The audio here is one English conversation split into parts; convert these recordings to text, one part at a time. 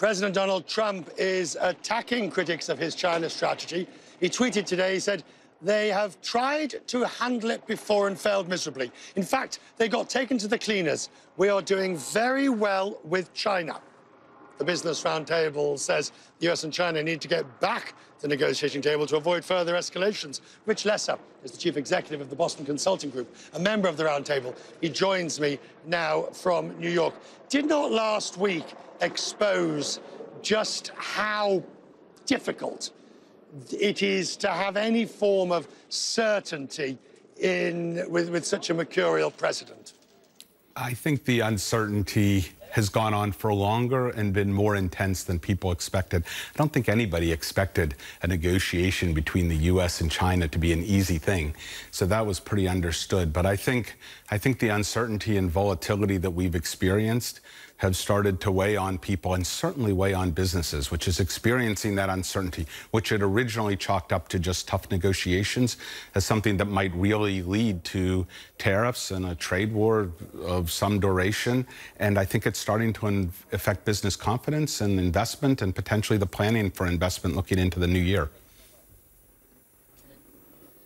President Donald Trump is attacking critics of his China strategy. He tweeted today, he said, they have tried to handle it before and failed miserably. In fact, they got taken to the cleaners. We are doing very well with China. The Business Roundtable says the US and China need to get back to the negotiating table to avoid further escalations. Rich Lesser is the chief executive of the Boston Consulting Group, a member of the roundtable. He joins me now from New York. Did not last week expose just how difficult it is to have any form of certainty in, with, with such a mercurial president? I think the uncertainty has gone on for longer and been more intense than people expected. I don't think anybody expected a negotiation between the U.S. and China to be an easy thing. So that was pretty understood. But I think, I think the uncertainty and volatility that we've experienced have started to weigh on people and certainly weigh on businesses, which is experiencing that uncertainty, which had originally chalked up to just tough negotiations as something that might really lead to tariffs and a trade war of some duration. And I think it's starting to affect business confidence and investment and potentially the planning for investment looking into the new year.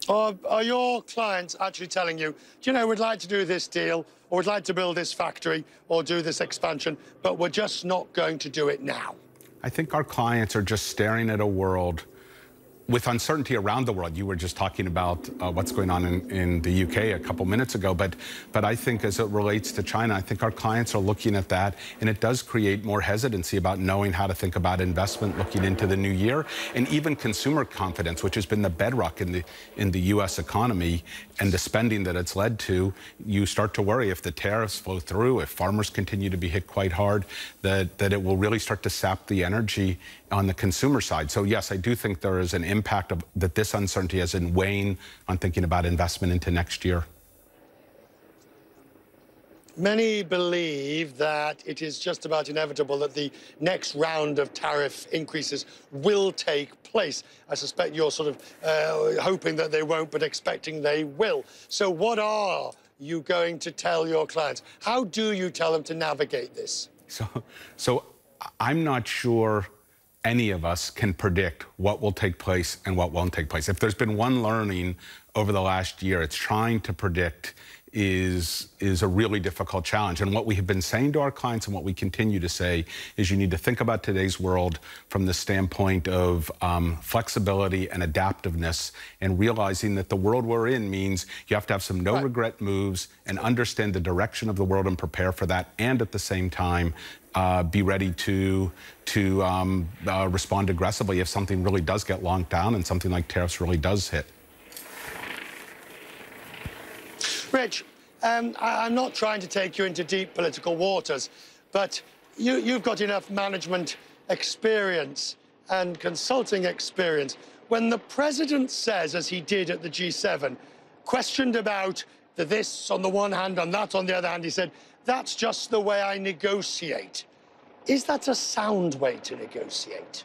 Are, are, your clients actually telling you, do you know, we'd like to do this deal, or we'd like to build this factory, or do this expansion, but we're just not going to do it now? I think our clients are just staring at a world with uncertainty around the world, you were just talking about uh, what's going on in, in, the UK a couple minutes ago, but, but I think as it relates to China, I think our clients are looking at that, and it does create more hesitancy about knowing how to think about investment looking into the new year, and even consumer confidence, which has been the bedrock in the, in the U.S. economy and the spending that it's led to. You start to worry if the tariffs flow through, if farmers continue to be hit quite hard, that, that it will really start to sap the energy on the consumer side. So yes, I do think there is an impact of, that this uncertainty has in weighing on thinking about investment into next year. Many believe that it is just about inevitable that the next round of tariff increases will take place. I suspect you're sort of uh, hoping that they won't, but expecting they will. So what are you going to tell your clients? How do you tell them to navigate this? So, so I'm not sure any of us can predict what will take place and what won't take place. If there's been one learning over the last year, it's trying to predict is, is a really difficult challenge. And what we have been saying to our clients and what we continue to say is you need to think about today's world from the standpoint of um, flexibility and adaptiveness and realizing that the world we're in means you have to have some no regret moves and understand the direction of the world and prepare for that. And at the same time, uh, be ready to to um, uh, respond aggressively if something really does get locked down and something like tariffs really does hit. Rich, um, I, am not trying to take you into deep political waters, but you, you've got enough management experience and consulting experience. When the president says, as he did at the G7, questioned about the this on the one hand and that on the other hand, he said, that's just the way I negotiate. Is that a sound way to negotiate?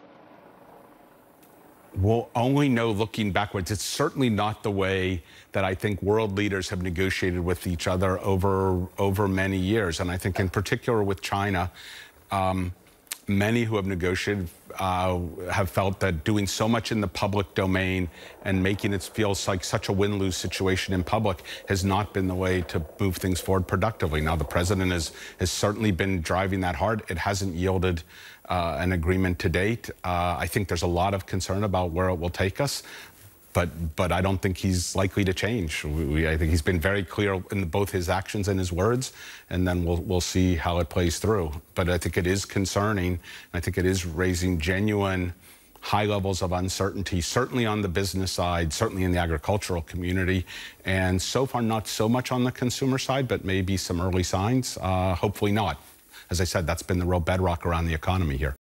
We'll only know looking backwards. It's certainly not the way that I think world leaders have negotiated with each other over over many years. And I think in particular with China, um, many who have negotiated uh, have felt that doing so much in the public domain and making it feel like such a win-lose situation in public has not been the way to move things forward productively. Now, the president has, has certainly been driving that hard. It hasn't yielded uh, an agreement to date. Uh, I think there's a lot of concern about where it will take us but but I don't think he's likely to change. We, I think he's been very clear in both his actions and his words, and then we'll we'll see how it plays through. But I think it is concerning. I think it is raising genuine high levels of uncertainty, certainly on the business side, certainly in the agricultural community, and so far not so much on the consumer side, but maybe some early signs. Uh, hopefully not. As I said, that's been the real bedrock around the economy here.